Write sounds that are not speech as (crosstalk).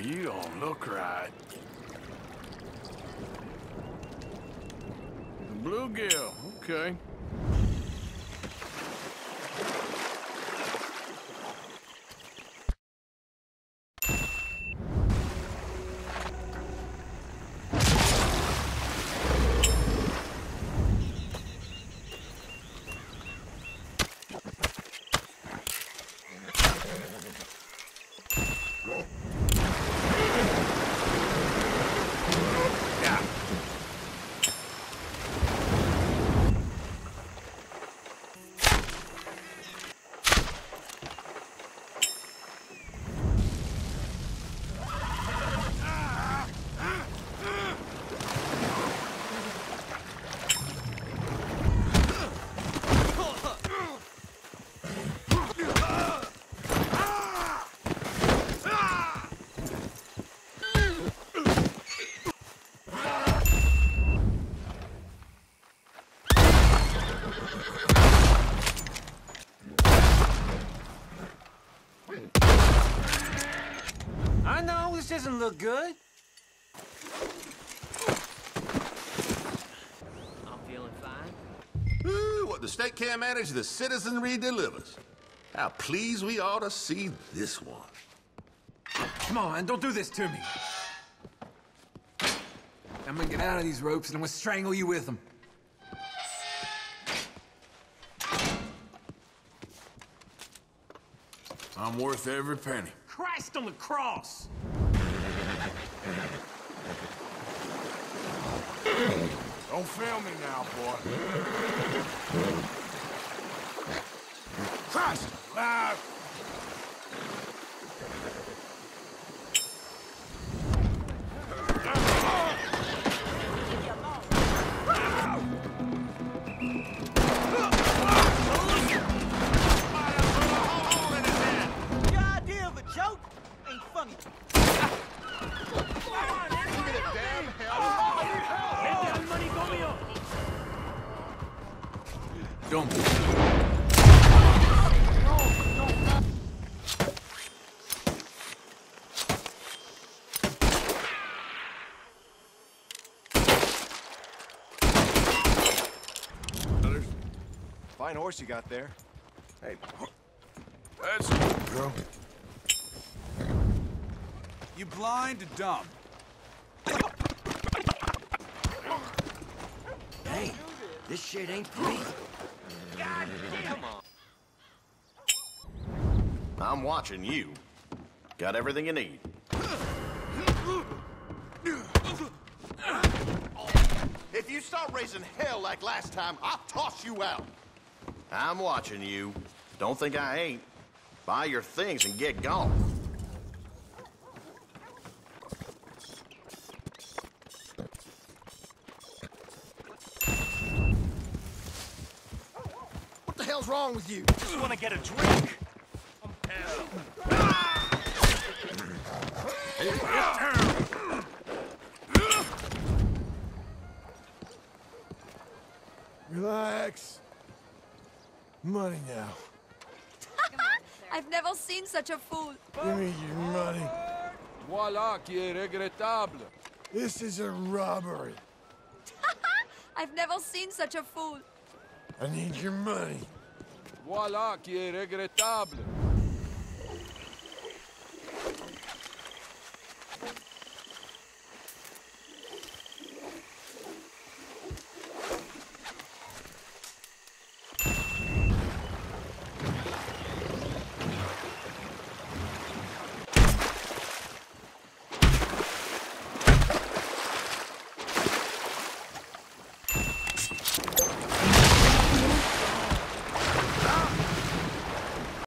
you don't look right. Bluegill, okay. Yeah. I know, this doesn't look good. I'm feeling fine. Ooh, what the state can't manage, the citizenry delivers. How pleased we ought to see this one. Come on, man, don't do this to me. I'm gonna get out of these ropes and I'm gonna strangle you with them. I'm worth every penny. Christ on the cross! Don't fail me now, boy. Christ alive! Don't. Fine horse you got there. Hey, That's it, girl. You blind or dumb? Hey, this shit ain't free. I'm watching you. Got everything you need. if you start raising hell like last time, I'll toss you out. I'm watching you. Don't think I ain't. Buy your things and get gone. Wrong with you? Just wanna get a drink. Relax. Money now. (laughs) I've never seen such a fool. Give me your money. Voilà qui est regrettable. This is a robbery. (laughs) I've never seen such a fool. I need your money. Voilà qui est regrettable.